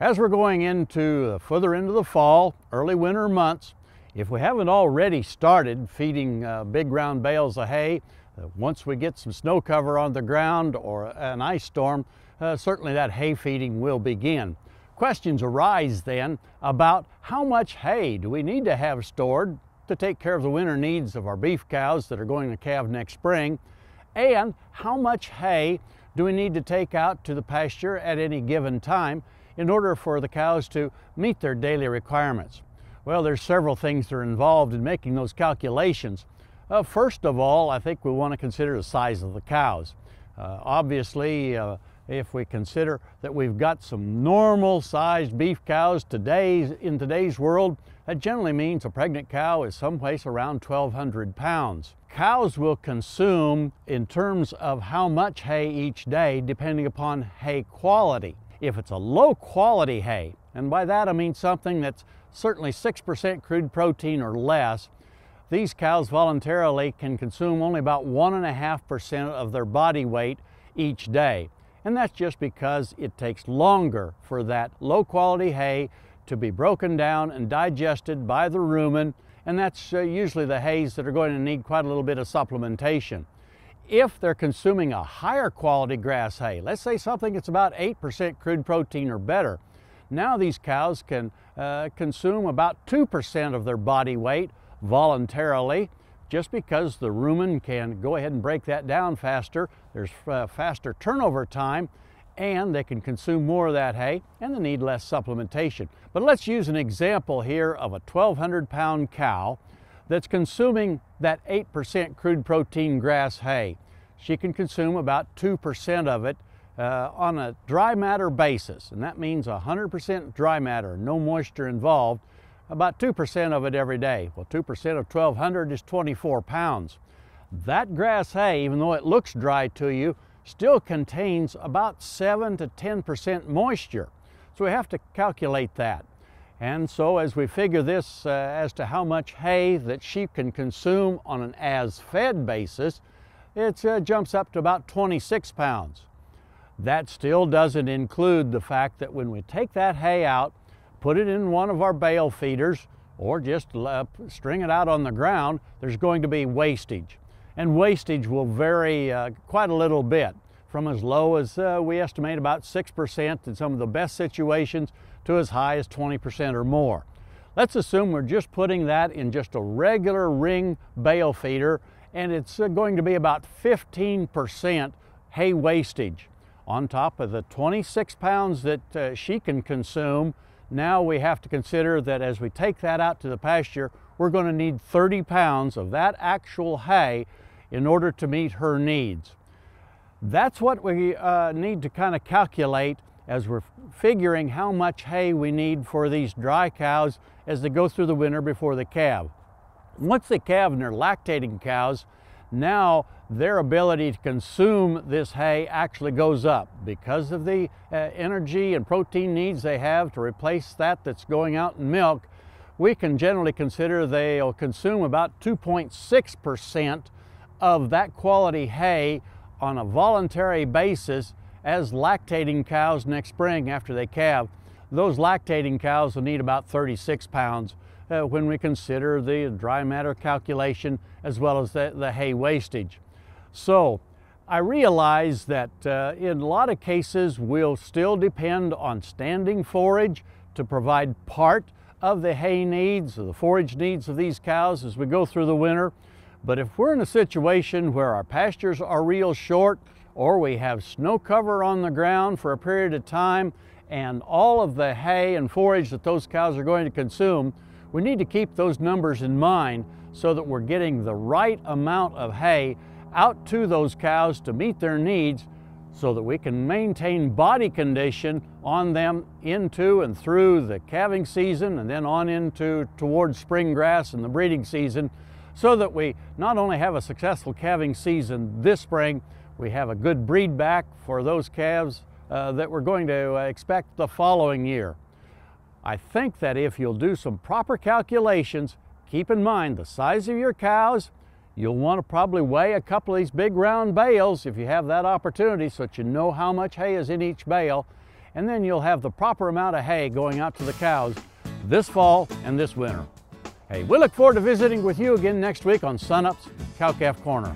As we're going into the further into the fall, early winter months, if we haven't already started feeding uh, big round bales of hay, uh, once we get some snow cover on the ground or an ice storm, uh, certainly that hay feeding will begin. Questions arise then about how much hay do we need to have stored to take care of the winter needs of our beef cows that are going to calve next spring, and how much hay do we need to take out to the pasture at any given time in order for the cows to meet their daily requirements? Well, there's several things that are involved in making those calculations. Uh, first of all, I think we want to consider the size of the cows. Uh, obviously, uh, if we consider that we've got some normal sized beef cows today in today's world, that generally means a pregnant cow is someplace around 1,200 pounds. Cows will consume in terms of how much hay each day depending upon hay quality. If it's a low quality hay, and by that I mean something that's certainly 6% crude protein or less, these cows voluntarily can consume only about 1.5% of their body weight each day. And that's just because it takes longer for that low quality hay to be broken down and digested by the rumen, and that's uh, usually the hays that are going to need quite a little bit of supplementation. If they're consuming a higher quality grass hay, let's say something that's about 8% crude protein or better, now these cows can uh, consume about 2% of their body weight voluntarily just because the rumen can go ahead and break that down faster. There's uh, faster turnover time and they can consume more of that hay and they need less supplementation. But let's use an example here of a 1,200 pound cow that's consuming that 8% crude protein grass hay. She can consume about 2% of it uh, on a dry matter basis, and that means 100% dry matter, no moisture involved, about 2% of it every day. Well, 2% of 1,200 is 24 pounds. That grass hay, even though it looks dry to you, still contains about 7 to 10% moisture. So we have to calculate that. And so as we figure this uh, as to how much hay that sheep can consume on an as-fed basis, it uh, jumps up to about 26 pounds. That still doesn't include the fact that when we take that hay out, put it in one of our bale feeders, or just uh, string it out on the ground, there's going to be wastage. And wastage will vary uh, quite a little bit, from as low as uh, we estimate about 6% in some of the best situations to as high as 20% or more. Let's assume we're just putting that in just a regular ring bale feeder and it's uh, going to be about 15% hay wastage on top of the 26 pounds that uh, she can consume. Now we have to consider that as we take that out to the pasture, we're going to need 30 pounds of that actual hay in order to meet her needs. That's what we uh, need to kind of calculate as we're figuring how much hay we need for these dry cows as they go through the winter before they calve. Once they calve and they're lactating cows, now their ability to consume this hay actually goes up because of the uh, energy and protein needs they have to replace that that's going out in milk. We can generally consider they'll consume about 2.6% of that quality hay on a voluntary basis as lactating cows next spring after they calve. Those lactating cows will need about 36 pounds uh, when we consider the dry matter calculation as well as the, the hay wastage. So I realize that uh, in a lot of cases we'll still depend on standing forage to provide part of the hay needs, the forage needs of these cows as we go through the winter. But if we're in a situation where our pastures are real short or we have snow cover on the ground for a period of time and all of the hay and forage that those cows are going to consume we need to keep those numbers in mind so that we're getting the right amount of hay out to those cows to meet their needs so that we can maintain body condition on them into and through the calving season and then on into towards spring grass and the breeding season so that we not only have a successful calving season this spring, we have a good breed back for those calves uh, that we're going to uh, expect the following year. I think that if you'll do some proper calculations, keep in mind the size of your cows, you'll want to probably weigh a couple of these big round bales if you have that opportunity so that you know how much hay is in each bale. and then you'll have the proper amount of hay going out to the cows this fall and this winter. Hey, we look forward to visiting with you again next week on Sunup's Cow Calf Corner.